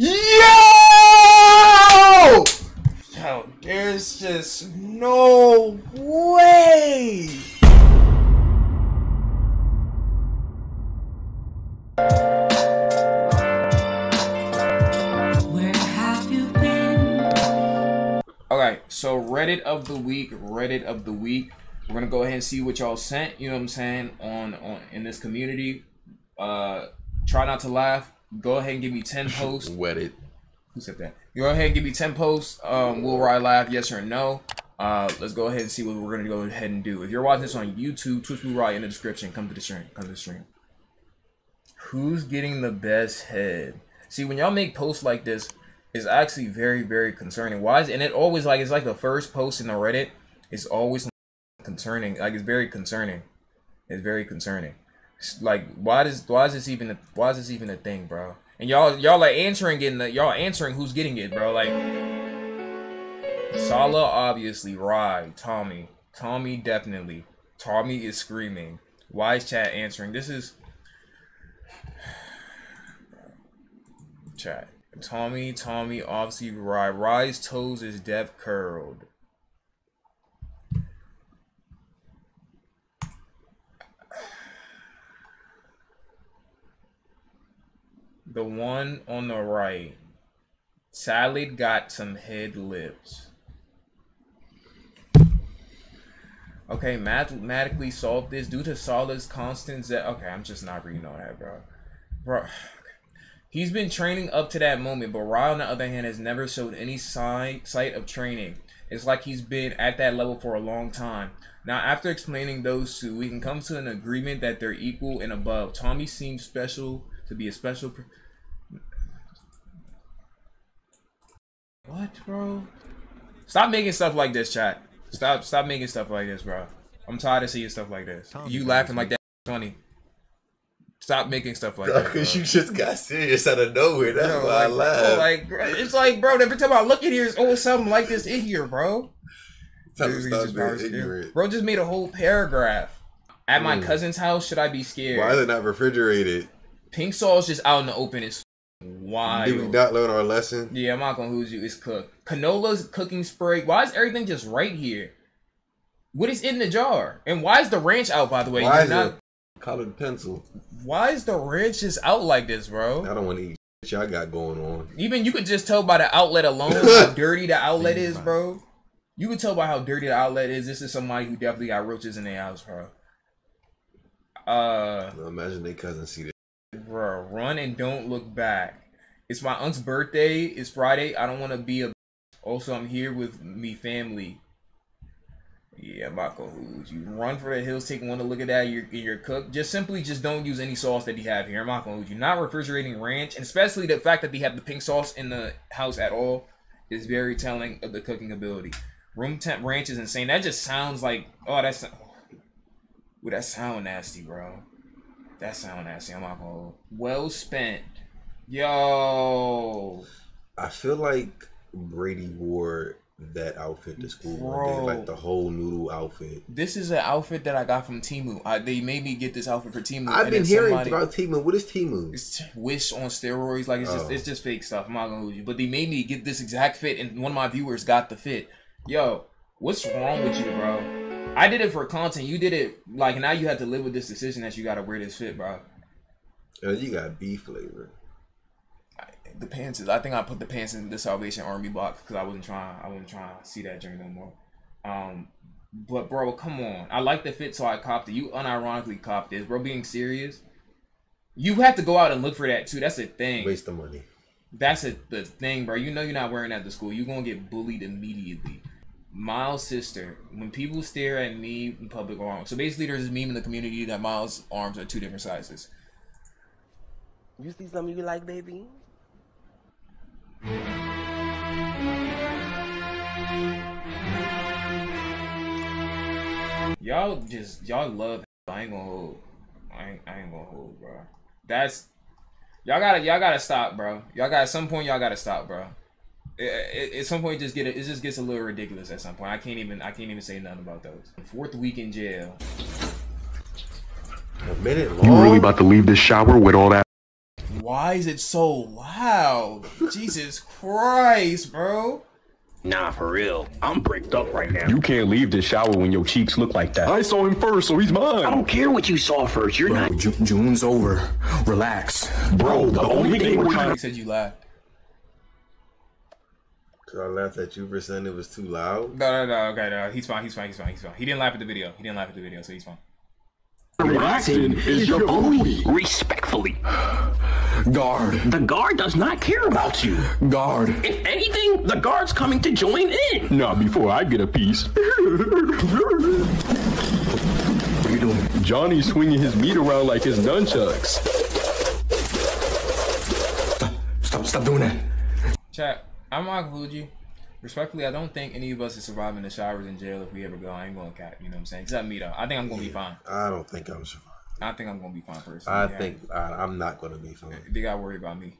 Yo! Yo, there's just no way. Where have you been? Okay, so Reddit of the week, Reddit of the week. We're gonna go ahead and see what y'all sent. You know what I'm saying on on in this community. Uh, try not to laugh. Go ahead and give me ten posts. Wedded. Who said that? Go ahead and give me 10 posts. Um, will I laugh? Yes or no? Uh, let's go ahead and see what we're gonna go ahead and do. If you're watching this on YouTube, Twitch Blue Ryai in the description. Come to the stream. Come to the stream. Who's getting the best head? See, when y'all make posts like this, it's actually very, very concerning. Why is and it always like it's like the first post in the Reddit. It's always concerning. Like it's very concerning. It's very concerning. Like why does why is this even a, why is this even a thing, bro? And y'all y'all like answering getting the y'all answering who's getting it, bro. Like Sala obviously, Rye, Tommy. Tommy definitely. Tommy is screaming. Why is chat answering? This is chat. Tommy, Tommy, obviously Rye. Rye's toes is deaf curled. The one on the right. Salad got some head lips. Okay, mathematically solve this due to Salad's constant Z. Okay, I'm just not reading all that, bro. Bro, he's been training up to that moment, but Rye, on the other hand, has never showed any sign sight of training. It's like he's been at that level for a long time. Now, after explaining those two, we can come to an agreement that they're equal and above. Tommy seems special to be a special. What, bro? Stop making stuff like this, chat. Stop, stop making stuff like this, bro. I'm tired of seeing stuff like this. You laughing like that, funny. Stop making stuff like that. Because you just got serious out of nowhere. That's Bro, why I laugh. bro, like, bro, it's like, bro, every time I look in here, it's always something like this in here, bro. Tell Dude, him he's stop just being ignorant. Bro just made a whole paragraph. At my Mm. cousin's house, should I be scared? Why is it not refrigerated? Pink sauce just out in the open is wild. Did we not learn our lesson? Yeah, I'm not gonna lose you. It's cooked. Canola's cooking spray. Why is everything just right here? What is in the jar? And why is the ranch out? By the way, Why You're is not. it colored pencil? Why is the ranch just out like this, bro? I don't want to eat shit y'all got going on. Even you could just tell by the outlet alone how dirty the outlet is, bro. You could tell by how dirty the outlet is. This is somebody who definitely got roaches in their house, bro. Uh, Now imagine they cousin see this. Bro, run and don't look back. It's my aunt's birthday. It's Friday. I don't want to be a. Also, I'm here with me family. Yeah, I'm not you. Run for the hills. Take one to look at that. You're you're cooked. Just simply, just don't use any sauce that you have here. I'm not gonna you. Not refrigerating ranch, and especially the fact that they have the pink sauce in the house at all, is very telling of the cooking ability. Room temp ranch is insane. That just sounds like oh that's. Ooh, that sound nasty, bro. That sound nasty. I'm not gonna. Well spent. Yo. I feel like Brady wore that outfit to school one day, Bro. like the whole noodle outfit. This is an outfit that I got from Temu. I, they made me get this outfit for Temu. I've been hearing somebody- about Temu. What is Temu? It's Wish on steroids. Like it's just Oh. it's just fake stuff. I'm not gonna lose you. But they made me get this exact fit, and one of my viewers got the fit. Yo, what's wrong with you, bro? I did it for content. You did it like now you have to live with this decision that you gotta wear this fit, bro. Uh, you got beef flavor. The pants is. I think I put the pants in the Salvation Army box because I wasn't trying. I wasn't trying to see that drink no more. Um, but bro, come on. I like the fit, so I copped it. You unironically copped this, bro. Being serious, you have to go out and look for that too. That's a thing. Waste the money. That's a, the thing, bro. You know you're not wearing that to school. You're gonna get bullied immediately. Miles' sister, when people stare at me in public arms. So basically, there's a meme in the community that Miles' arms are two different sizes. You see something you like, baby? Y'all just y'all love. I ain't gonna hold. I ain't, I ain't gonna hold, bro. That's y'all gotta y'all gotta stop, bro. Y'all got at some point y'all gotta stop, bro. It, it, at some point, just get it, it just gets a little ridiculous. At some point, I can't even I can't even say nothing about those. Fourth week in jail. A minute long. You really about to leave this shower with all that? why is it so loud? Jesus Christ, bro. Nah, for real. I'm bricked up right now. You can't leave the shower when your cheeks look like that. I saw him first, so he's mine. I don't care what you saw first. You're not. Ju- June's over. Relax. Bro, the only thing we're trying He said you laughed. Cause I laughed at you for saying it was too loud. No, no, no. Okay, no. He's fine. He's fine. He's fine. He's fine. He didn't laugh at the video. He didn't laugh at the video, so he's fine. to relax is your booty. Respectfully. Guard. The guard does not care about you. Guard. If anything, the guard's coming to join in. Not before I get a piece. what are you doing? Johnny's swinging his meat around like his nunchucks. Stop, stop, stop doing that. Chat, I'm not gonna hold you. Respectfully, I don't think any of us is surviving the showers in jail if we ever go. I ain't going to cap. You know what I'm saying? Except me though. I think I'm gonna be fine. I don't think I'm surviving. I think I'm gonna be fine personally. I Yeah. think I, I'm not gonna be fine. they gotta worry about me.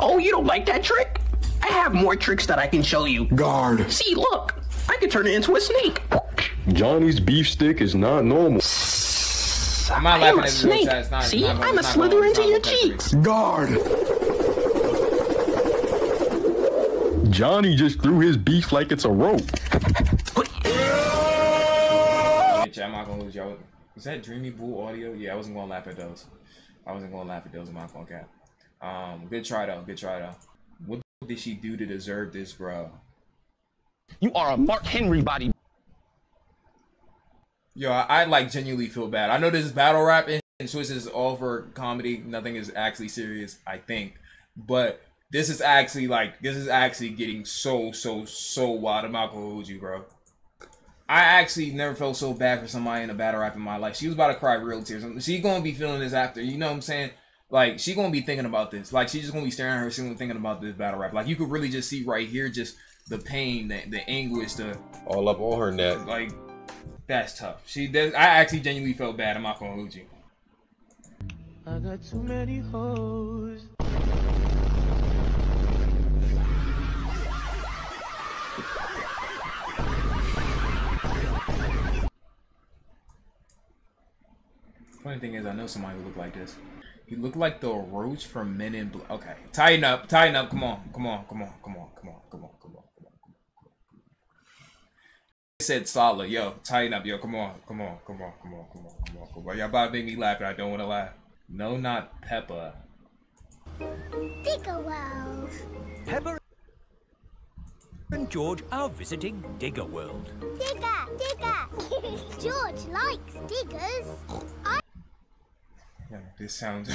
Oh, you don't like that trick? I have more tricks that I can show you. Guard. See, look. I can turn it into a snake. Johnny's beef stick is not normal. I'm not I'm laughing at snake. It's not, See, it's not, I'm a slither into your cheeks. Guard. Johnny just threw his beef like it's a rope. Yeah, chat, I'm not gonna lose y'all. Was that Dreamybull audio? Yeah, I wasn't gonna laugh at those. I wasn't gonna laugh at those. I'm not gonna cap. Um, good try though. Good try though. What did she do to deserve this, bro? You are a Mark Henry body. Yo, I, I like genuinely feel bad. I know this is battle rap and, and Swiss is all for comedy. Nothing is actually serious, I think. But this is actually like this is actually getting so so so wild. I'm not gonna hold you, bro. I actually never felt so bad for somebody in a battle rap in my life. She was about to cry real tears. She gonna be feeling this after. You know what I'm saying? Like she gonna be thinking about this. Like she's just gonna be staring at her ceiling thinking about this battle rap. Like you could really just see right here just the pain, the, the anguish, the All up on her neck. like that's tough. She does. I actually genuinely felt bad. I'm not gonna hold you. I got too many hoes. Funny thing is, I know somebody who looked like this. He looked like the roach from Men in Black. Okay, tighten up, tighten up. Come on, come on, come on, come on, come on, come on, come on, come on. Come on. I said solid, yo, tighten up, yo. Come on, come on, come on, come on, come on, come on, come on. Y'all about to make me laugh, and I don't want to laugh. No, not Peppa. Digger World. Peppa and George are visiting Digger World. Digger, digger. George likes diggers. I Yeah, this sounds.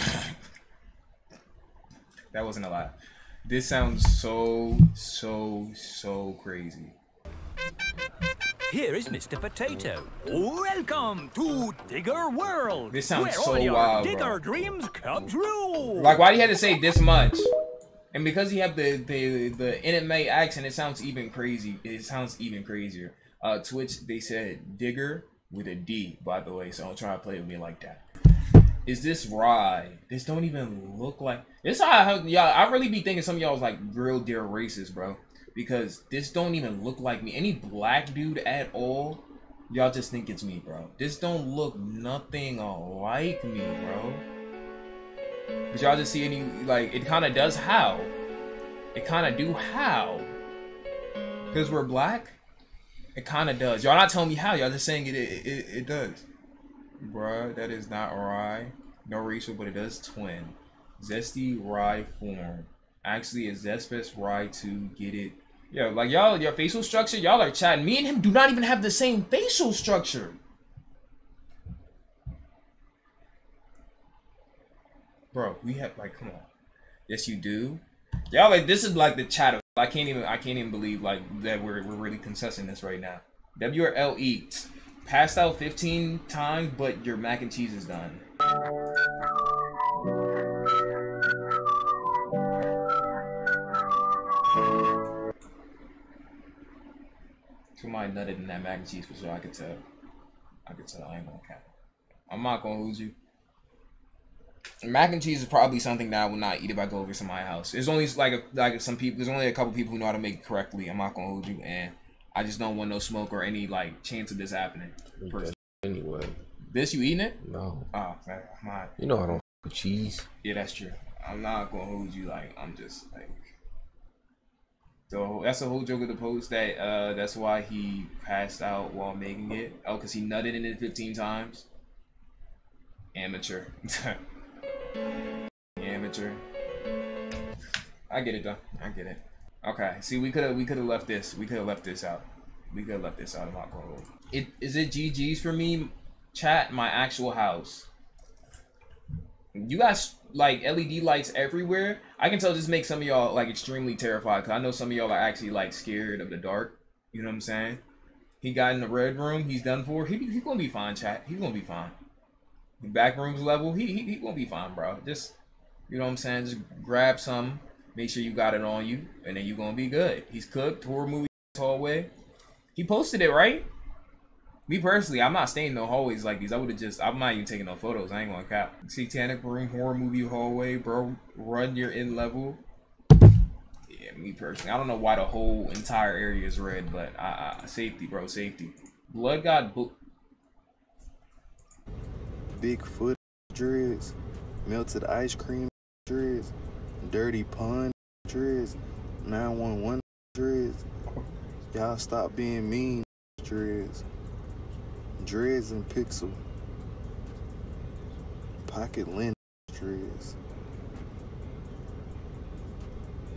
that wasn't a lot. This sounds so, so, so crazy. Here is Mr. Potato. Welcome to Digger World. This sounds where so all your wild, Digger bro. dreams come true. Like, why do you have to say this much? And because he have the the the anime accent, it sounds even crazy. It sounds even crazier. Uh, Twitch they said digger with a D, by the way. So don't try to play with me like that. Is this Rye? This don't even look like this. How y'all? I really be thinking some of y'all's like real dear racist, bro. Because this don't even look like me. Any black dude at all, y'all just think it's me, bro. This don't look nothing like me, bro. But y'all just see any like it kind of does how? It kind of do how? Because we're black. It kind of does. Y'all not telling me how. Y'all just saying it. It, it, it does. Bruh, that is not rye. No racial, but it does twin. Zesty rye form. Actually, a Zestfest rye to get it. Yeah, like y'all, your facial structure, y'all are chatting. Me and him do not even have the same facial structure. Bro, we have like, come on. Yes, you do. Y'all like this is like the chat of. I can't even. I can't even believe like that we're we're really contesting this right now. WRL. Passed out 15 times, but your mac and cheese is done. Somebody nutted in that mac and cheese for sure. I could tell. I could tell. I ain't gonna count. I'm not gonna lose you. Mac and cheese is probably something that I will not eat if I go over to my house. There's only like a, like some people. There's only a couple people who know how to make it correctly. I'm not gonna hold you, and I just don't want no smoke or any like chance of this happening. personally. Anyway, This you eating it? no. Oh, man, I'm not. You know I don't f- with cheese. Yeah, that's true. I'm not gonna hold you like I'm just like. So that's the whole joke of the post. That uh, that's why he passed out while making it. Oh, cause he nutted in it 15 times. Amateur. Amateur. I get it though. I get it. Okay. See, we could have we could have left this. We could have left this out. We could have left this out of my code. It is it GG's for me. Chat my actual house. You guys like LED lights everywhere. I can tell this makes some of y'all like extremely terrified because I know some of y'all are actually like scared of the dark. You know what I'm saying? He got in the red room. He's done for. He he gonna be fine, chat. He's gonna be fine. The back rooms level. He he he gonna be fine, bro. Just you know what I'm saying. Just grab some. Make sure you got it on you, and then you're gonna be good. He's cooked. Horror movie hallway. He posted it right. Me personally, I'm not staying in no hallways like these. I would have just, I'm not even taking no photos. I ain't gonna cap. Satanic room, horror movie hallway, bro. Run your in level. Yeah, me personally, I don't know why the whole entire area is red, but uh, safety, bro, safety. Blood God book. Bigfoot dreads, melted ice cream dreads, dirty pun dreads, 911 dreads. Y'all stop being mean dreads. Dreads and pixel. Pocket lint dreads.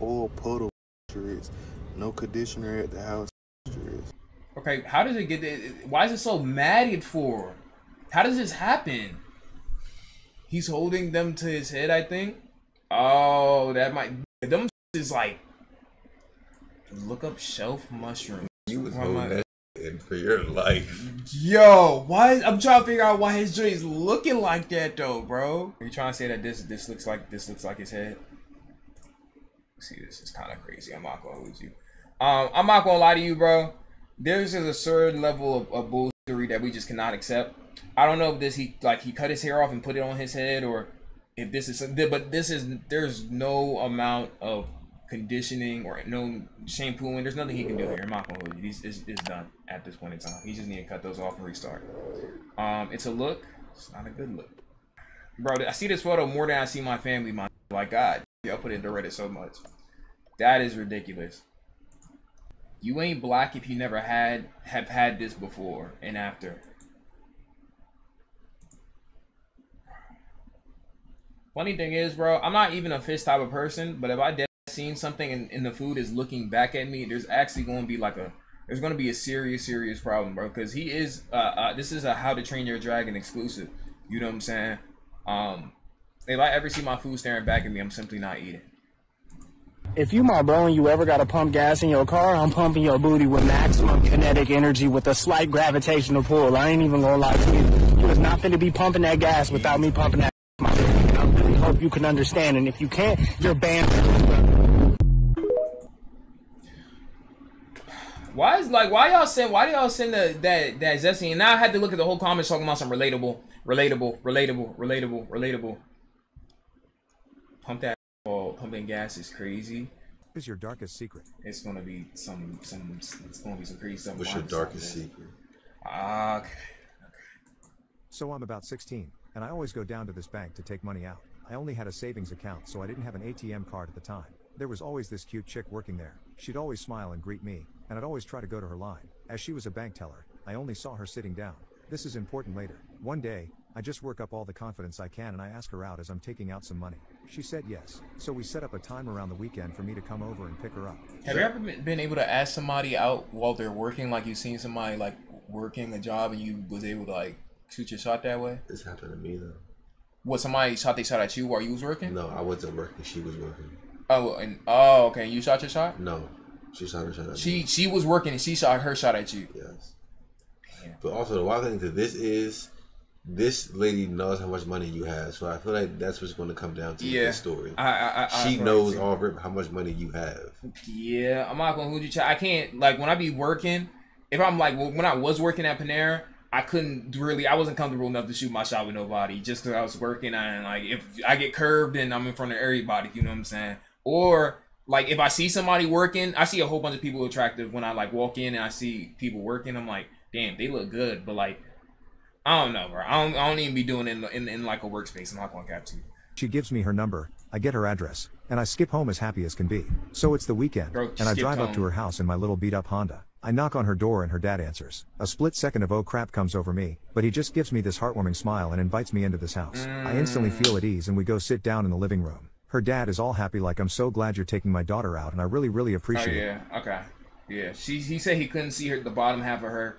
Oil puddle dreads. No conditioner at the house. Okay, how does it get? There? Why is it so matted for? How does this happen? He's holding them to his head, I think. Oh, that might. Them is like. Look up shelf mushroom. You was holding that in for your life. Yo, why? I'm trying to figure out why his joint is looking like that though, bro. Are you trying to say that this this looks like this looks like his head? See, this is kind of crazy. I'm not gonna lose you. Um, I'm not gonna lie to you, bro. There's just a certain level of, of bullshittery that we just cannot accept. I don't know if this he like he cut his hair off and put it on his head, or if this is but this is there's no amount of conditioning or no shampooing. There's nothing he can do here. I'm not gonna hold you. He's it's, it's done at this point in time. He just need to cut those off and restart. Um, it's a look. It's not a good look, bro. I see this photo more than I see my family. My like God, y'all put into Reddit so much. That is ridiculous. You ain't black if you never had have had this before and after. Funny thing is, bro, I'm not even a fish type of person, but if I did seen something and, and the food is looking back at me, there's actually going to be like a there's going to be a serious serious problem, bro, because he is uh, uh this is a How to Train Your Dragon exclusive. You know what I'm saying? Um, if I ever see my food staring back at me, I'm simply not eating. If you my bro and you ever gotta pump gas in your car, I'm pumping your booty with maximum kinetic energy with a slight gravitational pull. I ain't even gonna lie to you. You was finna be pumping that gas without me pumping that. You can understand. And if you can't, you're banned. Why is like why y'all send why do y'all send the, that that zesty? And now I had to look at the whole comments talking about some relatable, relatable, relatable, relatable, relatable. Pump that ball, pumping gas is crazy. Is your darkest secret? It's gonna be some some it's gonna be some crazy stuff. What's your darkest secret? Ah, okay. So I'm about 16, and I always go down to this bank to take money out. I only had a savings account, so I didn't have an ATM card at the time. There was always this cute chick working there. She'd always smile and greet me, and I'd always try to go to her line. As she was a bank teller, I only saw her sitting down. This is important later. One day, I just work up all the confidence I can and I ask her out as I'm taking out some money. She said yes, so we set up a time around the weekend for me to come over and pick her up. Have you ever been able to ask somebody out while they're working, like you've seen somebody like working a job and you was able to like shoot your shot that way? This happened to me though. What somebody shot they shot at you while you was working? No, I wasn't working. She was working. Oh, and oh, okay. You shot your shot? No, she shot her shot at She me. she was working and she shot her shot at you. Yes. But also the wild thing to this is, this lady knows how much money you have, so I feel like that's what's going to come down to Yeah. this story. I- I- I- she knows all rip how much money you have. Yeah, I'm not gonna hold you. Ch- I can't like when I be working. If I'm like when I was working at Panera, I couldn't really. I wasn't comfortable enough to shoot my shot with nobody just because I was working. And like if I get curved and I'm in front of everybody, you know what I'm saying? Or like if I see somebody working, I see a whole bunch of people attractive when I like walk in and I see people working. I'm like, damn, they look good, but like. I don't know, bro. I don't, I don't even be doing it in, in, in like a workspace. I'm not gonna cap to you. She gives me her number, I get her address, and I skip home as happy as can be. So it's the weekend, Bro, and I drive up to her house in my little beat up Honda. I knock on her door and her dad answers. A split second of oh crap comes over me, but he just gives me this heartwarming smile and invites me into this house. I instantly feel at ease and we go sit down in the living room. Her dad is all happy like I'm so glad you're taking my daughter out and I really really Oh appreciate it. Oh yeah, okay, yeah. She he said he couldn't see her the bottom half of her,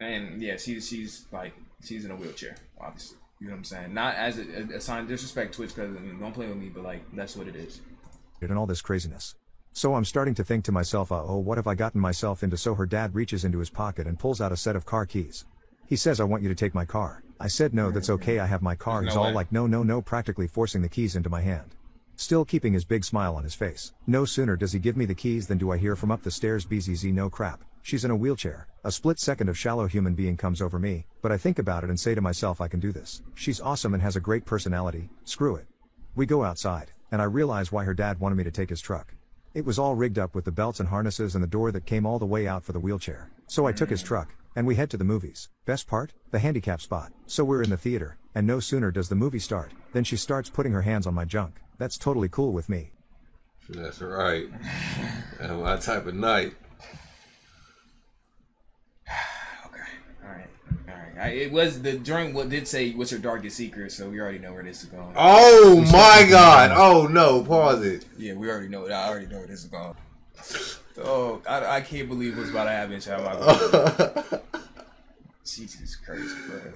and yeah, she's she's like she's in a wheelchair, obviously. You know what I'm saying? Not as a, a sign of disrespect Twitch, because don't play with me, but like that's what it is. and all this craziness. So I'm starting to think to myself, uh, oh, what have I gotten myself into? So her dad reaches into his pocket and pulls out a set of car keys. He says, I want you to take my car. I said, no, that's okay, I have my car. There's He's no all way. like, no, no, no, practically forcing the keys into my hand. Still keeping his big smile on his face. No sooner does he give me the keys than do I hear from up the stairs, BZZ, no crap. She's in a wheelchair. A split second of shallow human being comes over me, but I think about it and say to myself, I can do this. She's awesome and has a great personality. Screw it. We go outside, and I realize why her dad wanted me to take his truck. It was all rigged up with the belts and harnesses and the door that came all the way out for the wheelchair. So I took his mm. truck, and we head to the movies. Best part? The handicap spot. So we're in the theater, and no sooner does the movie start, than she starts putting her hands on my junk. That's totally cool with me. That's right. And my type of night. All right, all right. I, it was the joint. What did say? What's your darkest secret? So we already know where this is going. Oh We my god. Oh no. Pause it. Yeah, we already know. I already know where this is going. Oh, I, I can't believe what's about to happen, child. Jesus Christ, bro.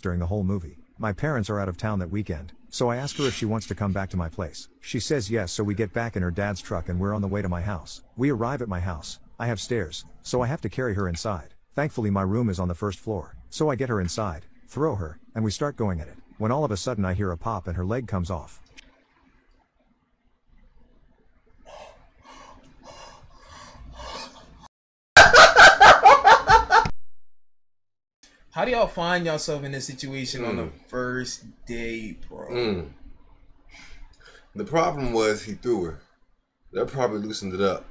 During the whole movie, my parents are out of town that weekend, so I ask her if she wants to come back to my place. She says yes, so we get back in her dad's truck and we're on the way to my house. We arrive at my house. I have stairs, so I have to carry her inside. Thankfully, my room is on the first floor, so I get her inside, throw her, and we start going at it. When all of a sudden I hear a pop and her leg comes off. How do y'all find yourself in this situation on the Mm. first day, bro? Mm. The problem was he threw her. That probably loosened it up.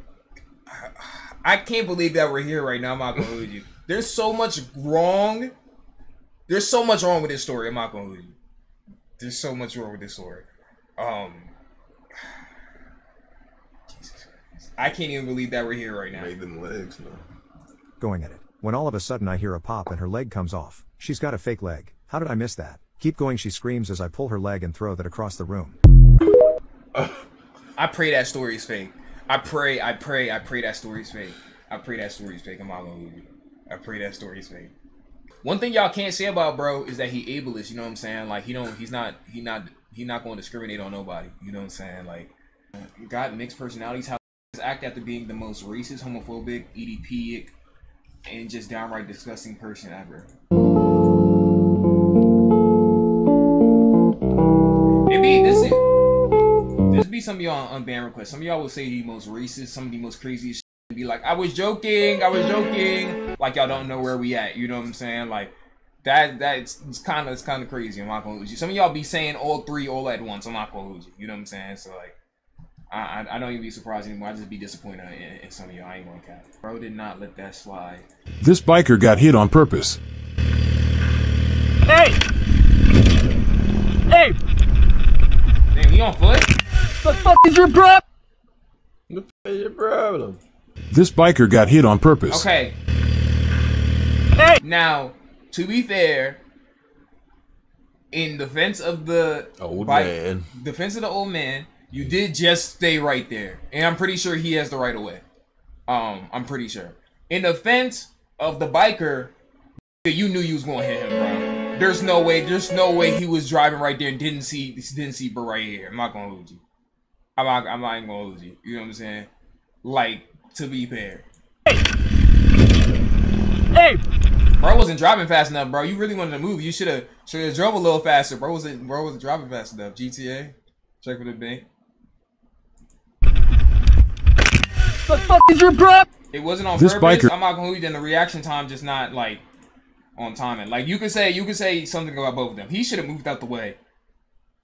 I can't believe that we're here right now. I'm not gonna hold you. There's so much wrong. There's so much wrong with this story. I'm not gonna hold you. There's so much wrong with this story. Um, Jesus Christ. I can't even believe that we're here right now. Made them legs, no. going at it. When all of a sudden I hear a pop and her leg comes off. She's got a fake leg. How did I miss that? Keep going, she screams as I pull her leg and throw that across the room. I pray that story is fake. I pray, I pray, I pray that story is fake. I pray that story is fake. I'm not gonna hold you. I pray that story is fake. One thing y'all can't say about bro is that he ableist. You know what I'm saying? Like he don't, he's not, he not, he not going to discriminate on nobody. You know what I'm saying? Like got mixed personalities. How act after being the most racist, homophobic, EDP, and just downright disgusting person ever. It be this is this be some of y'all on ban request. Some of y'all will say the most racist, some of the most craziest be like, I was joking, I was joking. Like y'all don't know where we at. You know what I'm saying? Like that that's it's kind of it's kind of crazy. I'm not gonna lose you. Some of y'all be saying all three all at once. I'm not gonna lose you. You know what I'm saying? So like. I, I, I don't even be surprised anymore. I just be disappointed in, in some of y'all. I ain't gonna cap. Bro did not let that slide. This biker got hit on purpose. Hey! Hey! Damn, you on foot? The fuck is your problem? What the your problem? This biker got hit on purpose. Okay. Now, to be fair, in defense of the Old bike- man. defense of the old man, you did just stay right there, and I'm pretty sure he has the right of way. Um, I'm pretty sure. In defense of the biker, you knew you was gonna hit him, bro. There's no way. There's no way he was driving right there and didn't see didn't see bro right here. I'm not gonna lose you. I'm not. I'm not even gonna lose you. You know what I'm saying? Like to be fair. Hey! Hey! Bro wasn't driving fast enough, bro. You really wanted to move. You should have should have drove a little faster. Bro wasn't bro wasn't driving fast enough. GTA. Check for the bank. The fuck is your problem? It wasn't on This purpose. biker- I'm not gonna hold you. Then the reaction time just not like on timing. Like you could say you could say something about both of them. He should have moved out the way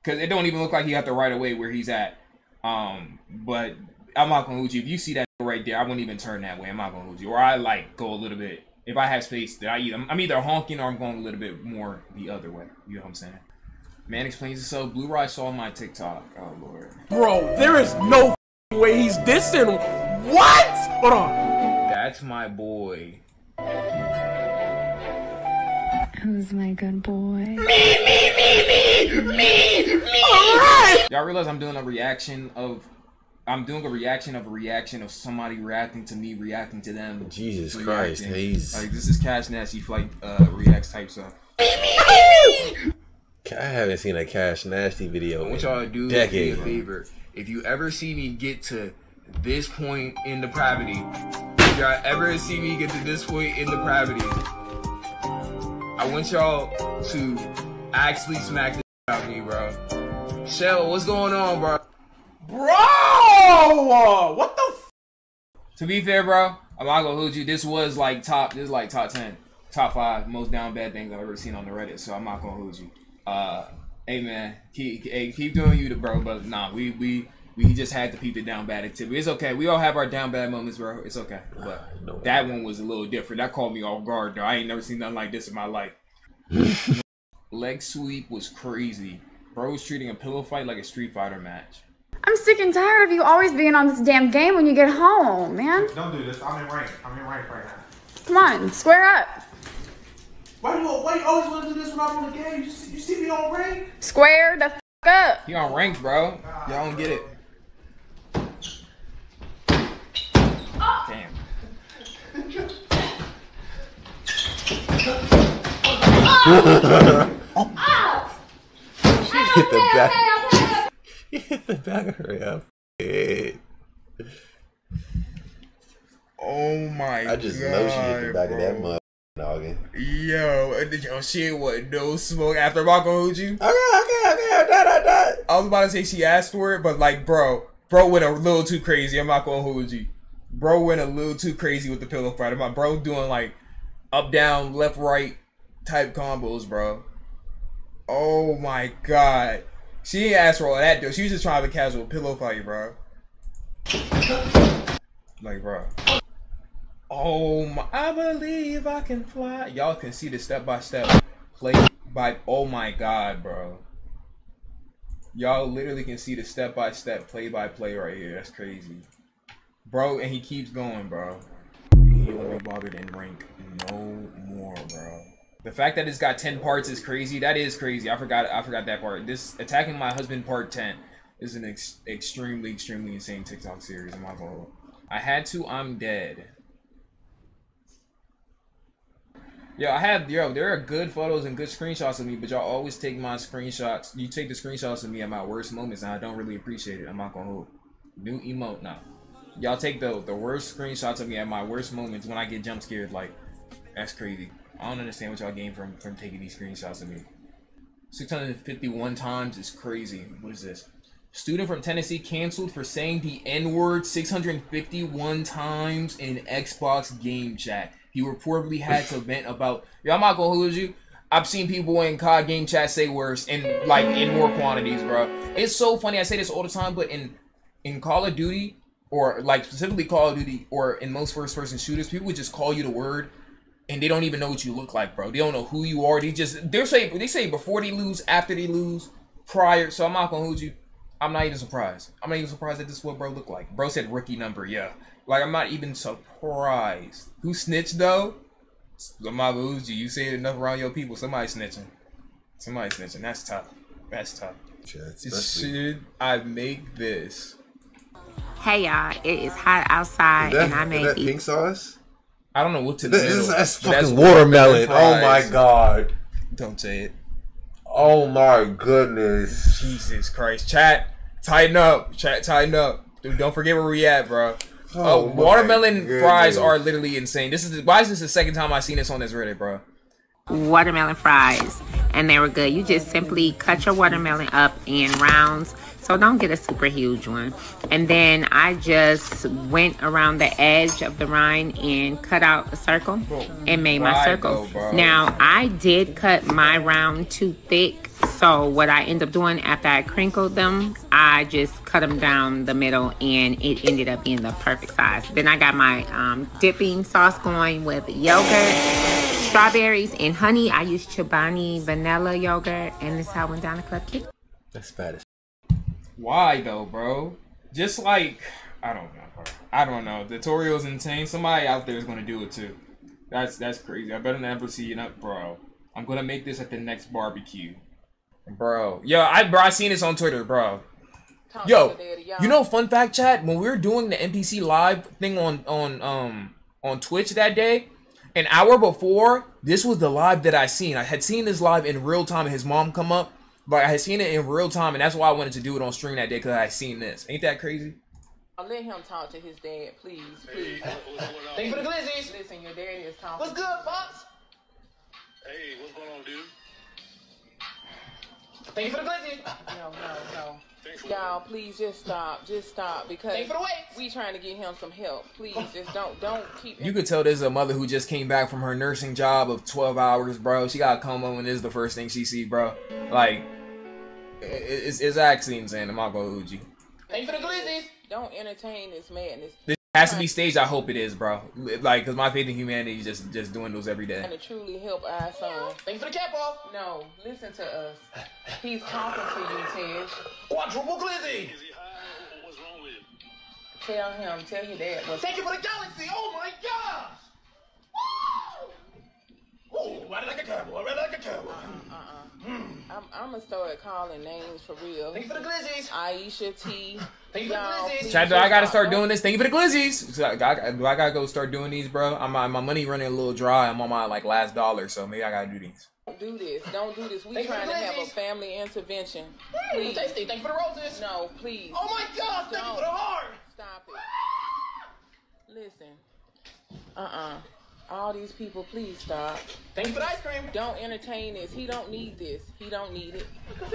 because it don't even look like he had the right of way where he's at. Um, but I'm not gonna hold you. If you see that right there, I wouldn't even turn that way. I'm not gonna hold you. Or I like go a little bit. If I have space, that I either I'm either honking or I'm going a little bit more the other way. You know what I'm saying? Man explains himself. Blue Rye saw my TikTok. Oh lord. Bro, there is no way he's dissing. What? Hold on. That's my boy. Who's my good boy? Me, me, me, me, me, me. Alright! Y'all realize I'm doing a reaction of I'm doing a reaction of a reaction of somebody reacting to me reacting to them. Jesus reacting. Christ, he's- like this is Cash Nasty Flight uh reacts type stuff. I haven't seen a Cash Nasty video. I want y'all to do me a favor. If you ever see me get to this point in depravity, if y'all ever see me get to this point in depravity, I want y'all to actually smack the out of me, bro. Shell, what's going on, bro? Bro! What the f? To be fair, bro, I'm not gonna hold you. This was like top. This is like top ten, top five most down bad things I've ever seen on the Reddit. So I'm not gonna hold you. Uh, hey man, keep hey, keep doing you, the bro. But nah, we we we just had to peep the down bad activity. It's okay. We all have our down bad moments, bro. It's okay. But that one was a little different. That caught me off guard, though. I ain't never seen nothing like this in my life. Leg sweep was crazy. Bro was treating a pillow fight like a Street Fighter match. I'm sick and tired of you always being on this damn game when you get home, man. Don't do this. I'm in rank. I'm in rank right now. Come on, square up. Why you, why you always want to do this when I'm on the game? You see, you see me on rank? Square the f up. You on rank, bro. Y'all don't get it. Damn. Oh. oh she hit the back. Hit the back of her yeah. head. Oh my god. I just know she hit the back of that mud noggin. Yo, yo, she what no smoke after Marco Uju. Okay, okay, okay, da, da, da. I was about to say she asked for it, but like, bro, bro went a little too crazy. I'm not gonna hold you. Bro went a little too crazy with the pillow fight. My bro doing like up, down, left, right type combos, bro. Oh my god. She ain't asked for all that though. She was just trying to casual pillow fight, bro. Like, bro. Oh my! I believe I can fly. Y'all can see the step by step play by. Oh my god, bro! Y'all literally can see the step by step play by play right here. That's crazy, bro. And he keeps going, bro. He won't be bothered in rank no more, bro. The fact that it's got ten parts is crazy. That is crazy. I forgot. I forgot that part. This attacking my husband part ten is an ex extremely, extremely insane TikTok series. I'm not. I had to. I'm dead. Yo, I have yo. There are good photos and good screenshots of me, but y'all always take my screenshots. You take the screenshots of me at my worst moments, and I don't really appreciate it. I'm not gonna hold. New emote now. Y'all take the the worst screenshots of me at my worst moments when I get jump scared. Like that's crazy. I don't understand what y'all gain from from taking these screenshots of me. 651 times is crazy. What is this? Student from Tennessee canceled for saying the N word 651 times in Xbox game chat. He reportedly had to vent about. Yo, I'm not gonna you. I've seen people in COD game chat say worse in like in more quantities, bro. It's so funny. I say this all the time, but in in Call of Duty or like specifically Call of Duty or in most first person shooters, people would just call you the word and they don't even know what you look like, bro. They don't know who you are. They just they say they say before they lose, after they lose, prior. So I'm not gonna hold you. I'm not even surprised. I'm not even surprised that this is what bro looked like. Bro said rookie number, yeah. Like I'm not even surprised. Who snitched though? I'm not you. You say it enough around your people. Somebody snitching. Somebody snitching. That's tough. That's tough. especially- Should I make this? Hey y'all, it is hot outside Is that, and I is made that these. pink sauce? I don't know what to do. That is- that's But fucking watermelon. Oh my god. Don't say it. Oh my goodness. Jesus Christ. Chat, tighten up. Chat, tighten up. Dude, don't forget where we at, bro. Oh Oh, my watermelon fries are literally insane. This is why is this the second time I've seen this on this Reddit, bro? watermelon fries and they were good. You just simply cut your watermelon up in rounds. So don't get a super huge one. And then I just went around the edge of the rind and cut out a circle and made my circle. Now I did cut my round too thick. So what I end up doing after I crinkled them, I just cut them down the middle and it ended up being the perfect size. Then I got my um, dipping sauce going with yogurt strawberries and honey. I use Chobani vanilla yogurt, and this is how I went down the club. That's bad as Why though, bro? Just like I don't know, bro. I don't know. The tutorial's insane. Somebody out there is gonna do it too. That's that's crazy. I better never see it up, bro. I'm gonna make this at the next barbecue, bro. Yo, I bro, I seen this on Twitter, bro. Yo, you know, fun fact, chat. When we were doing the NPC live thing on on um on Twitch that day, an hour before, this was the live that I seen. I had seen this live in real time, and his mom come up, but I had seen it in real time, and that's why I wanted to do it on stream that day because I had seen this. Ain't that crazy? I'll let him talk to his dad, please, please. Thank you for the glizzies. Listen, your daddy is talking. What's good, Pops? Hey, what's going on, dude? Thank you for the glizzies. No, no, no. Y'all, please just stop. Just stop because Thank you for the weights. we trying to get him some help. Please, just don't, don't keep. You could tell there's a mother who just came back from her nursing job of 12 hours, bro. She got a coma and this is the first thing she see, bro. Like, it's, it's actually insane. I'm not gonna hold you. Thank you for the glizzies. Don't entertain this madness. This has to be staged. I hope it is, bro. Like, cause my faith in humanity is just just doing those every day. And to truly help our son. Thank you for the cap off. No, listen to us. He's talking to you, Tej. Quadruple glizzy. Tell him. Tell your dad. What's Thank you for the galaxy. Oh my gosh. Woo! Ooh, ride it like a cowboy. Ride it like a cowboy. I'm, I'm gonna start calling names for real. Thank you for the glizzies. Aisha T. Thank you for the Y'all, glizzies. please Chat, do I gotta start doing this? Thank you for the glizzies. So I, I, do I gotta go start doing these, bro? I'm my, my money running a little dry. I'm on my like last dollar, so maybe I gotta do these. Don't do this. Don't do this. We Thank trying to have a family intervention. Mm, Please. tasty. Thank you for the roses. No, please. Oh my gosh. Thank you for the heart. Stop it. Listen. Uh-uh. All these people, please stop. Thank you for the ice cream. Don't entertain this. He don't need this. He don't need it.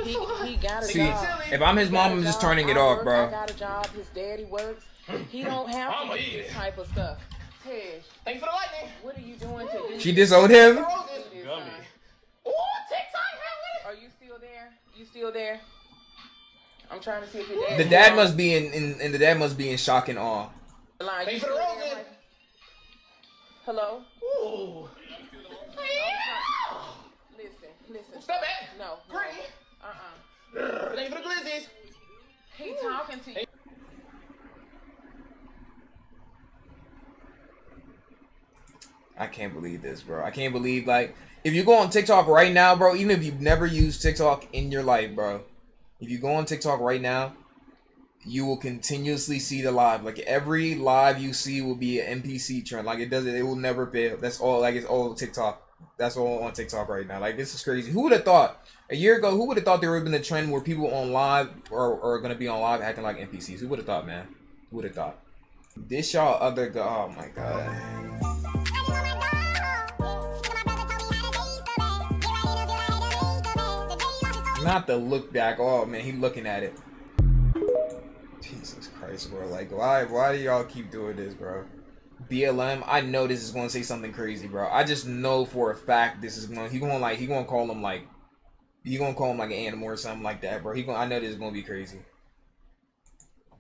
He, he got a See, job. if I'm his He mom, I'm just turning it off, bro. I got a job. His daddy works. He don't have I'ma do this it. type of stuff. Tej, Thank you for the lightning. what are you doing to do She disowned him? Do this, Gummy. Ooh, TikTok. Are you still there? You still there? I'm trying to see if your dad. The dad must be in, in, and the dad must be in shock and awe. Line. Thank You you for the still roses. Mike? Hello. Ooh. Listen, listen. Stop it. No. no. Uh-uh. Thank you for the glizzies. He talking to you. I can't believe this, bro. I can't believe like if you go on TikTok right now, bro. Even if you've never used TikTok in your life, bro. If you go on TikTok right now, you will continuously see the live. Like every live you see will be an NPC trend. Like it doesn't. It will never fail. That's all. Like it's all TikTok. That's all on TikTok right now. Like this is crazy. Who would have thought a year ago? Who would have thought there would have been a trend where people on live are, are gonna be on live acting like NPCs? Who would have thought, man? Who would have thought? This y'all other go. Oh my god. Not the look back. Oh man, he looking at it. Jesus Christ, bro. Like, why? Why do y'all keep doing this, bro? BLM. I know this is going to say something crazy, bro. I just know for a fact this is going. He going like. He going to call him like. He going to call him like an animal or something like that, bro. He going. I know this is going to be crazy.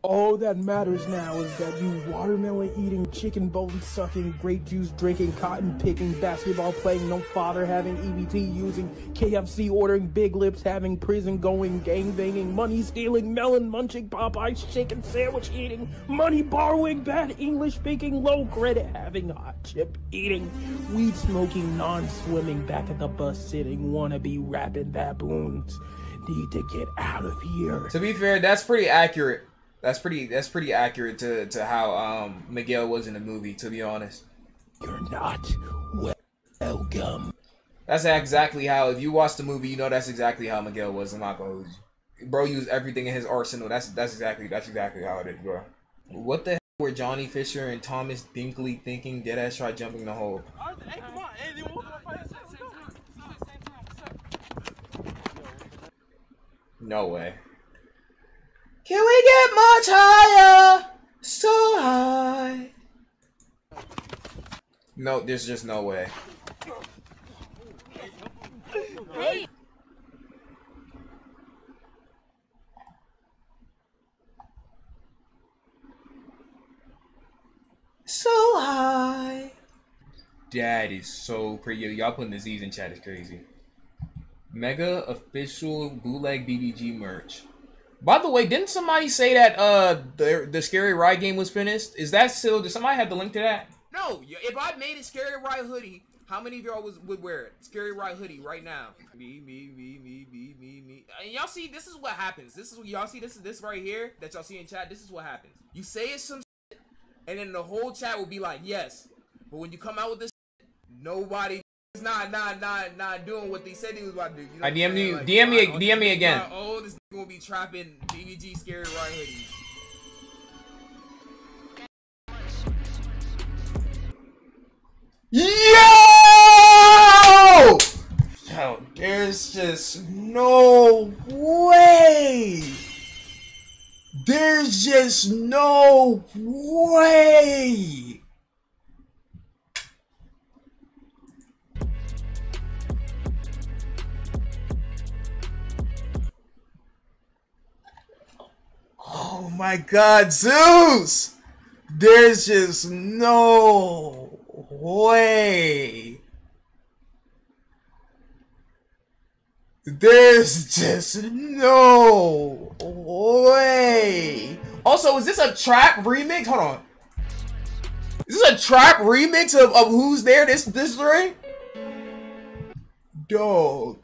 All that matters now is that you watermelon eating, chicken bone sucking, grape juice drinking, cotton picking, basketball playing, no father having EBT using, KFC ordering, big lips having, prison going, gang banging, money stealing, melon munching, Popeyes chicken sandwich eating, money borrowing, bad English speaking, low credit having, hot chip eating, weed smoking, non swimming, back at the bus sitting, wannabe rapping baboons. Need to get out of here. To be fair, that's pretty accurate. That's pretty. That's pretty accurate to to how um Miguel was in the movie. To be honest. You're not welcome. That's exactly how. If you watch the movie, you know that's exactly how Miguel was. I'm not gonna hold you. Bro used everything in his arsenal. That's that's exactly that's exactly how it is, bro. What the hell were Johnny Fisher and Thomas Dinkley thinking? Dead ass try jumping the hole. Hey, come on. Hey, they won't fight at the same time. Same time. No way. Can we get much higher? So high. No, there's just no way. So high. That is so pretty. Y'all putting disease in chat is crazy. Mega official bootleg BBG merch. By the way, didn't somebody say that uh the the scary ride game was finished? Is that still? Did somebody have the link to that? No, if I made a Scary Ride hoodie, how many of y'all was, would wear it? Scary Ride hoodie right now. Me, me, me, me, me, me, me. And y'all see, this is what happens. This is what y'all see. This is this right here that y'all see in chat. This is what happens. You say it's some, shit, and then the whole chat will be like, yes. But when you come out with this, shit, nobody is not, not, not, not doing what they said he was about to do. You know I DM saying? you- Like, DM me- DM me again. Oh, this nigga gonna be trapping BBG Scary Ride hoodies. Yo! Yo, there's just no way. There's just no way. Oh my god, Zeus! There's just no way. There's just no way. Also, is this a trap remix? Hold on. Is this a trap remix of, of who's there this this ring? Dog.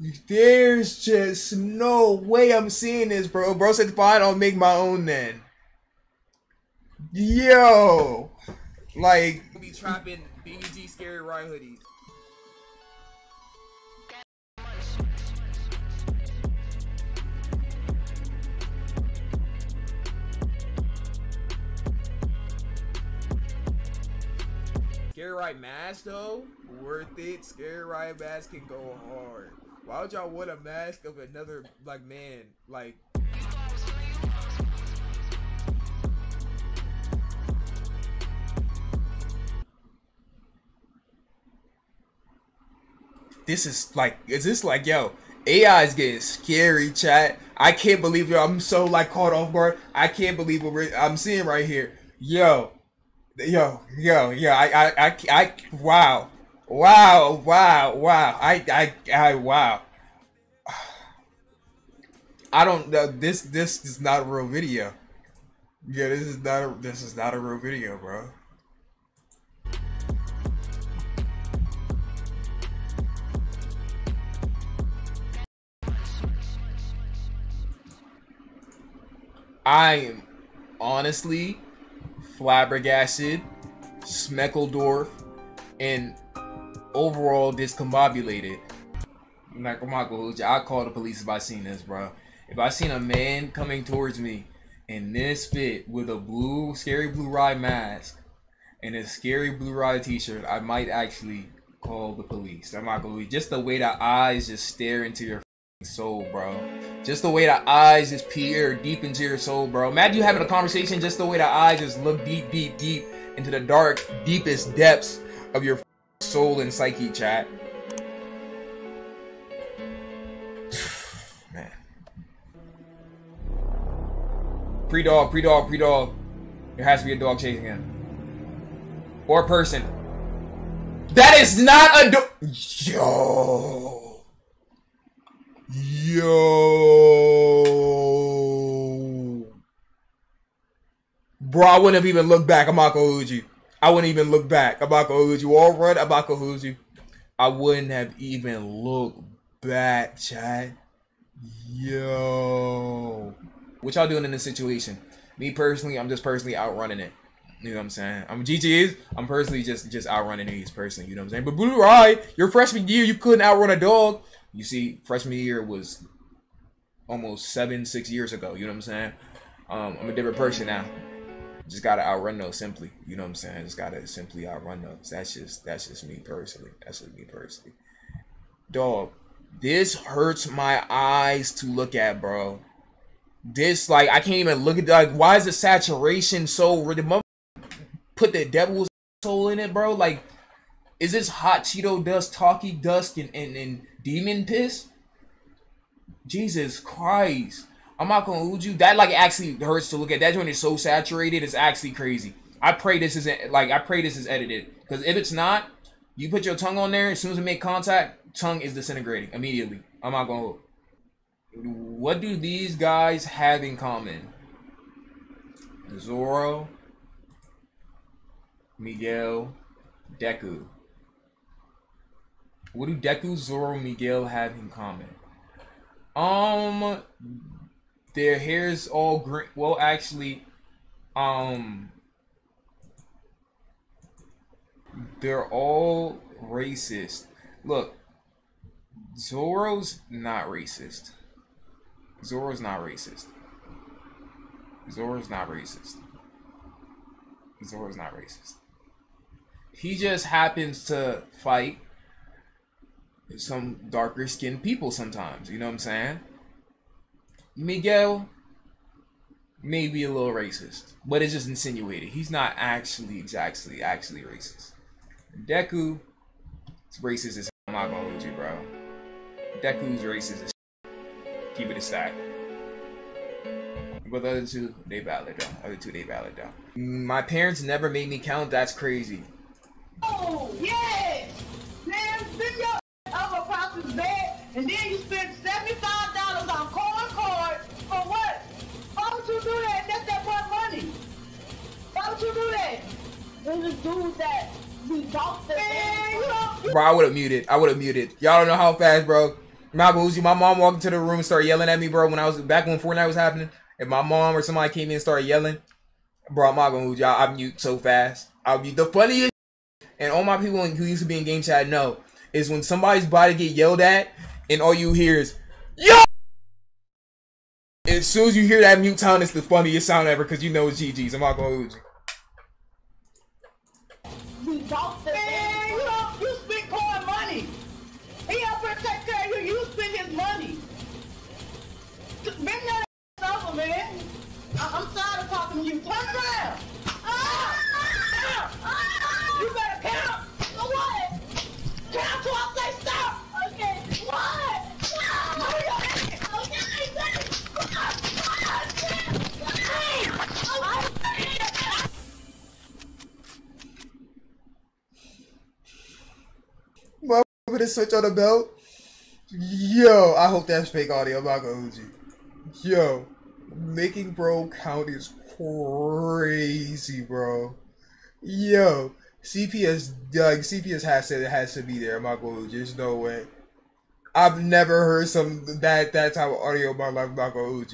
There's just no way I'm seeing this, bro. Bro said fine, I'll make my own then. Yo. Like be trapping BBG Scary Ride hoodies. Scary Ride mask though, worth it. Scary Ride mask can go hard. Why would y'all want a mask of another like man? Like this is like is this like yo AI is getting scary chat. I can't believe yo I'm so like caught off guard. I can't believe what I'm seeing right here. Yo yo yo yo I I I, I wow wow wow wow. I I I wow. I don't know this this is not a real video. Yeah this is not a, this is not a real video bro. I am honestly flabbergasted, Smeckledorf, and overall discombobulated. Not gonna hold. I call the police if I seen this, bro. If I seen a man coming towards me in this fit with a blue, scary Blue Ryai mask and a scary Blue Ryai t-shirt, I might actually call the police. I'm just the way the eyes just stare into your soul, bro. Just the way the eyes just peer deep into your soul, bro. Imagine you having a conversation just the way the eyes just look deep, deep, deep into the dark, deepest depths of your soul and psyche, chat. Man. Pre-dog, pre-dog, pre-dog. There has to be a dog chasing him. Or a person. That is not a dog. Yo. Yo. Bro, I wouldn't have even looked back. I'm not gonna hold you. I wouldn't even look back. You. All run. You. I wouldn't have even looked back, Chad. Yo. What y'all doing in this situation? Me personally, I'm just personally outrunning it. You know what I'm saying? I'm GTAs. I'm personally just just outrunning these personally. You know what I'm saying? But Blue Ryai, your freshman year, you couldn't outrun a dog. You see, freshman year was almost seven, six years ago. You know what I'm saying? Um, I'm a different person now. Just gotta outrun those simply. You know what I'm saying? Just gotta simply outrun those. That's just that's just me personally. That's just me personally. Dog, this hurts my eyes to look at, bro. This like I can't even look at like why is the saturation so mother put the devil's soul in it, bro? Like, is this hot Cheeto dust, talkie dust, and, and, and demon piss? Jesus Christ. I'm not gonna hold you. That like actually hurts to look at. That joint is so saturated, it's actually crazy. I pray this isn't like I pray this is edited because if it's not, you put your tongue on there as soon as it make contact, tongue is disintegrating immediately. I'm not gonna. hold. What do these guys have in common? Zoro, Miguel, Deku. What do Deku, Zoro, Miguel have in common? Um, their hair's all green. Well, actually, um, they're all racist. Look, Zoro's not racist. Zoro's not racist. Zoro's not racist. Zoro's not racist. He just happens to fight some darker skinned people sometimes. You know what I'm saying? Miguel may be a little racist, but it's just insinuated. He's not actually exactly actually racist. Deku is racist as I'm not gonna lose you, bro. Deku's racist as Keep it a stack. But the other two, they valid though. Other two, they valid though. My parents never made me count. That's crazy. Oh, yeah! Man, spend your across his bed, and then you spend $75 on corn cards for what? Why would you do that? That's that one money. Why would you do that? There's a dude that he talks to man, you know, Bro, I would have muted. I would have muted. Y'all don't know how fast, bro. My Uzi, my mom walked into the room and started yelling at me, bro. When I was back when Fortnite was happening, if my mom or somebody came in and started yelling, bro, I'm not gonna hold y'all. I mute so fast. I'll be the funniest. And all my people who used to be in game chat know is when somebody's body get yelled at, and all you hear is yo. As soon as you hear that mute sound, it's the funniest sound ever because you know it's GG's. I'm not gonna hold you. To man, you know, you spend corn money. He up here take care of you, you spend his money. Bring that over, man. I- I'm tired of talking to you. Turn around. Put a switch on the belt. Yo, I hope that's fake audio. I'm not gonna you. Yo, making bro count is crazy, bro. Yo, CPS, like CPS has to has to be there. I'm not gonna. There's no way. I've never heard some that that type of audio in my life. I'm not gonna.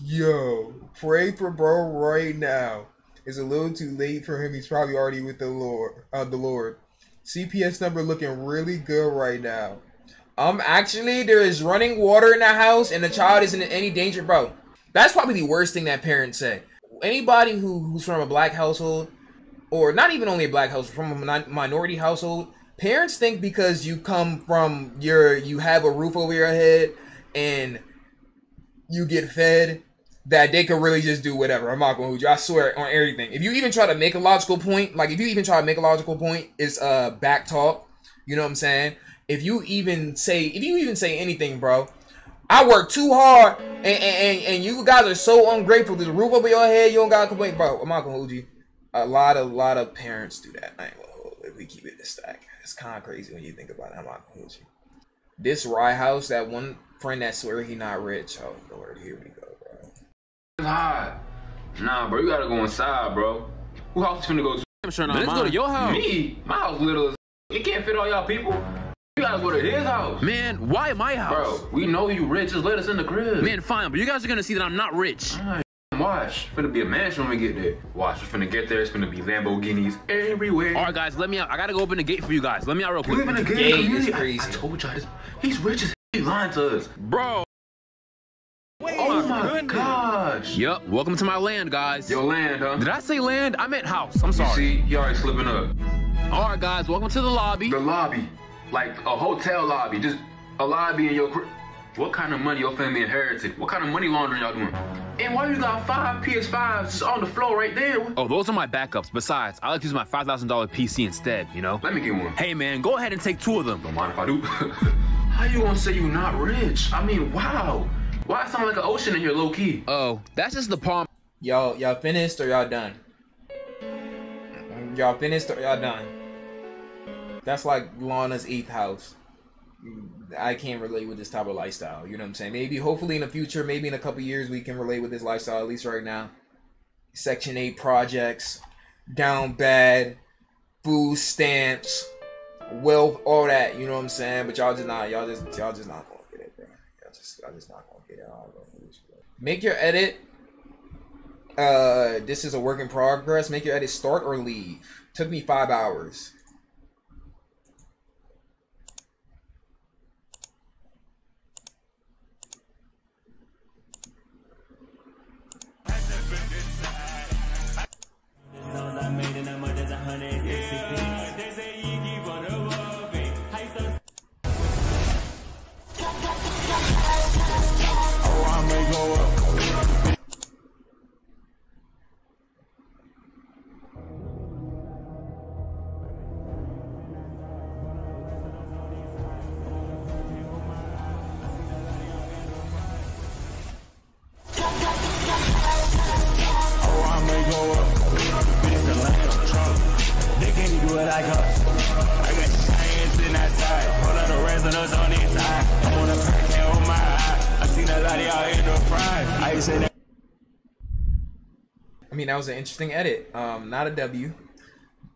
Yo, pray for bro right now. It's a little too late for him. He's probably already with the Lord. Uh, the Lord. CPS number looking really good right now. Um, actually, there is running water in the house, and the child isn't in any danger, bro. That's probably the worst thing that parents say. Anybody who who's from a black household, or not even only a black household, from a min- minority household, parents think because you come from your you have a roof over your head and you get fed that they could really just do whatever. I'm not gonna hold you. I swear on everything. If you even try to make a logical point, like if you even try to make a logical point, it's uh back talk. You know what I'm saying? If you even say if you even say anything, bro, I work too hard and and, and, you guys are so ungrateful. There's a roof over your head, you don't gotta complain, bro. I'm not gonna hold you. A lot of lot of parents do that. I ain't gonna hold if we keep it this stack. It's kind of crazy when you think about it. I'm not gonna hold you. This rye house, that one friend that swear he not rich. Oh lord, here we go. It's hot. Nah, bro, you gotta go inside, bro. Who house you finna go to? I'm sure not Let's mine. go to your house. Me? My house little as It can't fit all y'all people. You gotta go to his house. Man, why my house? Bro, we know you rich. Just let us in the crib. Man, fine, but you guys are gonna see that I'm not rich. Watch. it's finna be a mansion when we get there. Watch. We're finna get there. It's finna be Lamborghinis everywhere. All right, guys, let me out. I gotta go open the gate for you guys. Let me out real quick. You live in a gated community. I, I told y'all this. He's rich as he lying to us. Bro. Oh my gosh. Yep, welcome to my land, guys. Your land, huh? Did I say land? I meant house. I'm sorry. You see, he already slipping up. All right, guys, welcome to the lobby. The lobby. Like a hotel lobby. Just a lobby in your crib. What kind of money your family inherited? What kind of money laundering y'all doing? And why you got five PS5s just on the floor right there? Oh, those are my backups. Besides, I like to use my $5,000 PC instead, you know? Let me get one. Hey, man, go ahead and take two of them. Don't mind if I do. How you gonna say you're not rich? I mean, wow. Why it sound like an ocean in here, low key? Oh, that's just the palm. Y'all, y'all finished or y'all done? Y'all finished or y'all done? That's like Lana's eighth house. I can't relate with this type of lifestyle. You know what I'm saying? Maybe, hopefully, in the future, maybe in a couple years, we can relate with this lifestyle. At least right now, Section Eight projects, down bad, food stamps, wealth, all that. You know what I'm saying? But y'all just not, y'all just, y'all just not gonna get it, bro. Y'all just, y'all just not gonna get it. All Make your edit. Uh, this is a work in progress. Make your edit start or leave. Took me five hours. They that was an interesting edit. Um, not a W,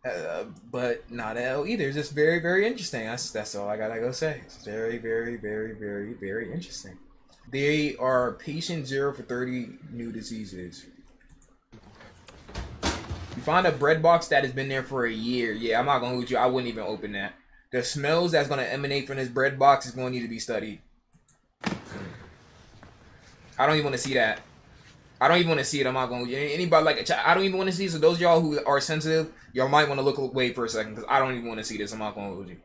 uh, but not a L either. It's just very, very interesting. That's that's all I gotta go say. It's very, very, very, very, very interesting. They are patient zero for 30 new diseases. You find a bread box that has been there for a year. Yeah, I'm not gonna hold you. I wouldn't even open that. The smells that's gonna emanate from this bread box is gonna need to be studied. I don't even want to see that. I don't even want to see it. I'm not going to anybody like a ch- I don't even want to see. it. So those y'all who are sensitive, y'all might want to look away for a second because I don't even want to see this. I'm not going to you.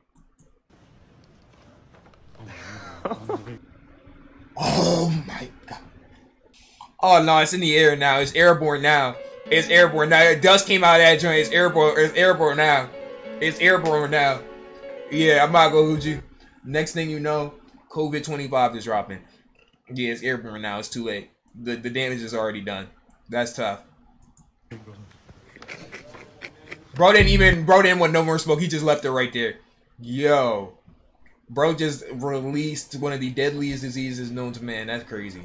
Oh my god. Oh no, it's in the air now. It's airborne now. It's airborne now. Dust came out of that joint. It's airborne. It's airborne now. It's airborne now. Yeah, I'm not gonna hold you. Next thing you know, COVID 25 is dropping. Yeah, it's airborne now. It's too late. The the damage is already done. That's tough. Bro didn't even bro didn't want no more smoke. He just left it right there. Yo. Bro just released one of the deadliest diseases known to man. That's crazy.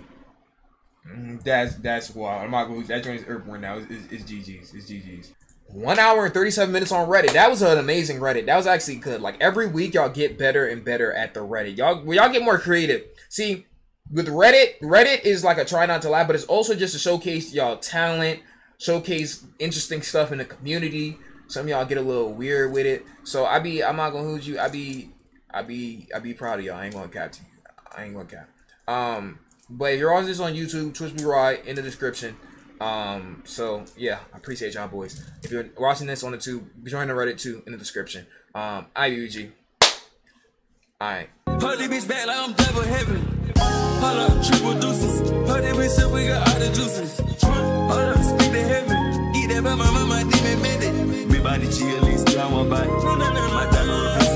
Mm, That's that's wild. I'm not going. That joint is airborne now. It's, it's, it's GG's. It's GG's. One hour and 37 minutes on Reddit. That was an amazing Reddit. That was actually good. Like every week, y'all get better and better at the Reddit. Y'all, y'all get more creative. See, with Reddit, Reddit is like a try not to laugh, but it's also just to showcase y'all talent, showcase interesting stuff in the community. Some y'all get a little weird with it. So I be, I'm not gonna hold you. I be, I be, I be proud of y'all. I ain't gonna cap to you. I ain't gonna cap. Um, but if you're watching this on YouTube, Twitch me right in the description. Um, so yeah, I appreciate y'all boys. If you're watching this on the tube, join the Reddit too in the description. Um, I IUG. Alright. Hold up, triple deuces. Heard it, we said we got all the juices. Hold up, speak to heaven. Eat that by my mama, demon made it. Me body chill, at least I want by. My diamond,